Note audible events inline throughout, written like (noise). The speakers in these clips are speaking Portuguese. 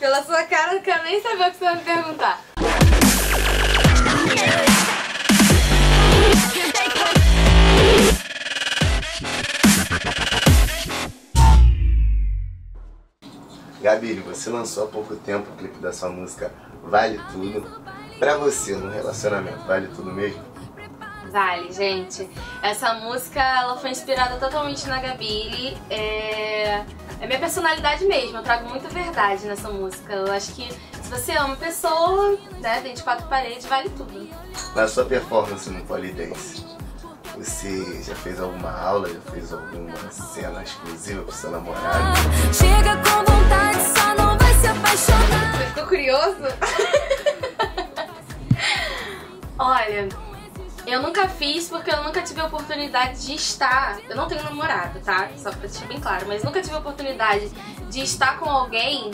Pela sua cara, eu não quero nem saber o que você vai me perguntar. Gabi, você lançou há pouco tempo o clipe da sua música Vale Tudo. Pra você, no relacionamento, vale tudo mesmo? Vale, gente. Essa música ela foi inspirada totalmente na Gabi. É... é minha personalidade mesmo. Eu trago muita verdade nessa música. Eu acho que se você ama a pessoa, né, dentro de quatro paredes, vale tudo. Na sua performance no Polidense, você já fez alguma aula, já fez alguma cena exclusiva pro seu namorado? Chega com eu nunca fiz porque eu nunca tive a oportunidade de estar. Eu não tenho namorado, tá? Só pra deixar bem claro, mas nunca tive a oportunidade de estar com alguém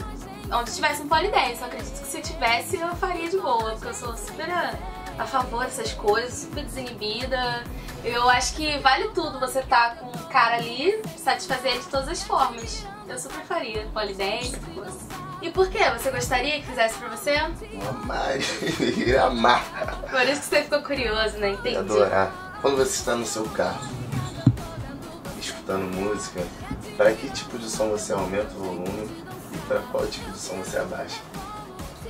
onde tivesse um polidense. Eu acredito que se tivesse eu faria de boa, porque eu sou super a, favor dessas coisas, super desinibida. Eu acho que vale tudo você estar com um cara ali, satisfazer ele de todas as formas. Eu super faria polidense, coisa. E por que? Você gostaria que fizesse pra você? Amar, (laughs) iria amar. Por isso que você ficou curioso, né? Entendi. adorar. Quando você está no seu carro, escutando música, para que tipo de som você aumenta o volume e para qual tipo de som você abaixa?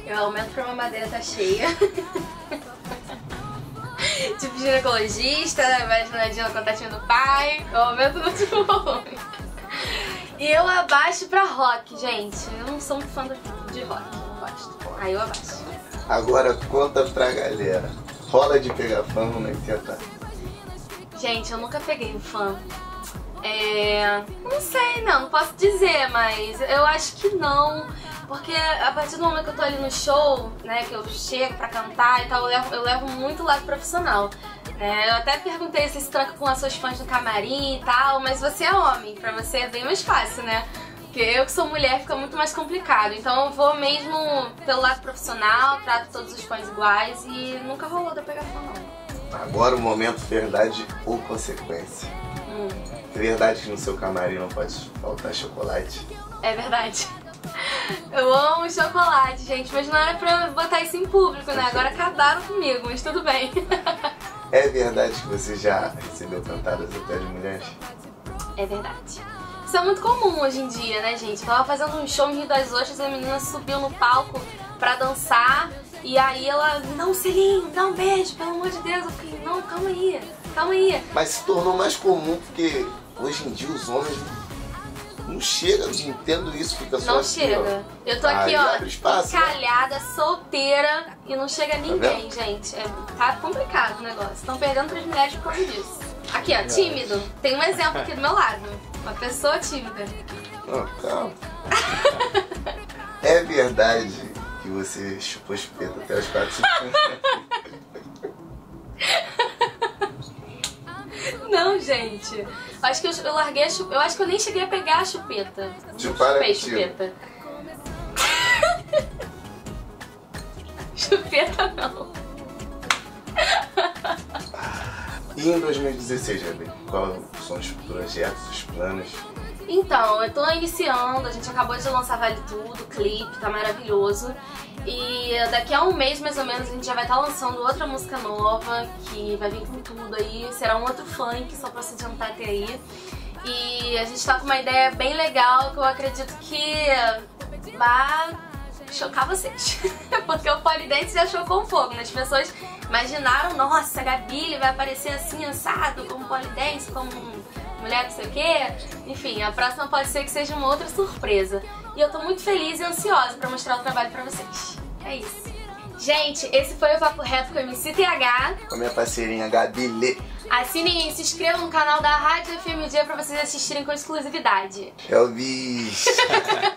Eu aumento pra uma madeira tá cheia. (laughs) tipo ginecologista, imaginadinha no contatinho do pai. Eu aumento no último volume. E eu abaixo pra rock, gente. Eu não sou muito fã de rock, não gosto. Aí eu abaixo. Agora conta pra galera. Rola de pegar fã, é que você tá? Gente, eu nunca peguei um fã. É. Não sei, não, não posso dizer, mas eu acho que não. Porque a partir do momento que eu tô ali no show, né, que eu chego pra cantar e tal, eu levo, eu levo muito lado profissional. Né? eu até perguntei se se tranca com as suas fãs no camarim e tal, mas você é homem, pra você é bem mais fácil, né? Porque eu que sou mulher fica muito mais complicado. Então eu vou mesmo pelo lado profissional, trato todos os fãs iguais e nunca rolou pegar fã, não. Agora o momento verdade ou consequência. Hum. É verdade que no seu camarim não pode faltar chocolate? É verdade. (laughs) Eu amo chocolate, gente, mas não era pra botar isso em público, né? Agora acabaram comigo, mas tudo bem. (laughs) É verdade que você já recebeu cantadas até de mulheres? É verdade. Isso é muito comum hoje em dia, né, gente? Eu tava fazendo um show em Rio das Ostras e a menina subiu no palco pra dançar e aí ela, não, Celine, dá um beijo, pelo amor de Deus. Eu fiquei, não, calma aí, calma aí. Mas se tornou mais comum porque hoje em dia os homens não chegam, entendo isso, fica só Não assim, chega. Eu tô aqui, Aí ó, espaço, né? encalhada, solteira e não chega ninguém, vendo? gente. É, tá complicado o negócio. Estão perdendo pras mulheres por causa disso. Aqui, ó, tímido. Tem um exemplo aqui do meu lado. Uma pessoa tímida. ó. Não, calma. é verdade que você chupou chupeta até os quatro (laughs) Não, gente. Acho que eu, eu larguei a chupeta. Eu acho que eu nem cheguei a pegar a chupeta. Chupar é chupei mentira. chupeta. (laughs) chupeta não. E em 2016, Gabi, quais são os projetos, os planos? Então, eu tô iniciando, a gente acabou de lançar Vale Tudo, o clipe, tá maravilhoso. E daqui a um mês, mais ou menos, a gente já vai estar lançando outra música nova, que vai vir com tudo aí. Será um outro funk, só pra você jantar até aí. E a gente tá com uma ideia bem legal, que eu acredito que vai chocar vocês. (laughs) Porque o Polidense já chocou um pouco, né? As pessoas imaginaram, nossa, a Gabi vai aparecer assim, assado, como Polidense, como mulher não sei o quê. Enfim, a próxima pode ser que seja uma outra surpresa. E eu tô muito feliz e ansiosa pra mostrar o trabalho pra vocês. É isso. Gente, esse foi o Papo Reto com a MC TH. Com a minha parceirinha Gabi Lê. Assinem e se inscrevam no canal da Rádio FMG pra vocês assistirem com exclusividade. É o bicho. (laughs)